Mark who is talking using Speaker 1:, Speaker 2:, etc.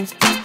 Speaker 1: Bye.